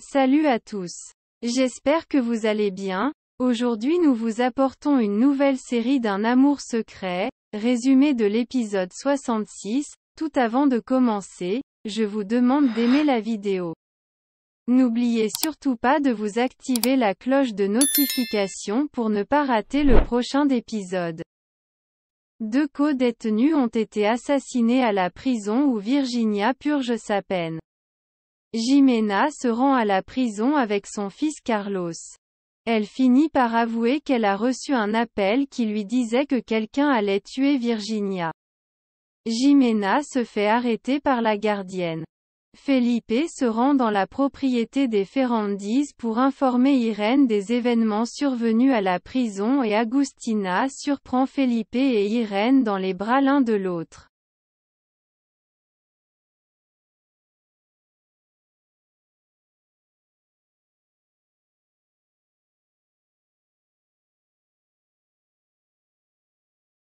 Salut à tous. J'espère que vous allez bien. Aujourd'hui nous vous apportons une nouvelle série d'un amour secret, résumé de l'épisode 66. Tout avant de commencer, je vous demande d'aimer la vidéo. N'oubliez surtout pas de vous activer la cloche de notification pour ne pas rater le prochain épisode. Deux co-détenus ont été assassinés à la prison où Virginia purge sa peine. Jimena se rend à la prison avec son fils Carlos. Elle finit par avouer qu'elle a reçu un appel qui lui disait que quelqu'un allait tuer Virginia. Jimena se fait arrêter par la gardienne. Felipe se rend dans la propriété des Ferrandis pour informer Irène des événements survenus à la prison et Agustina surprend Felipe et Irène dans les bras l'un de l'autre.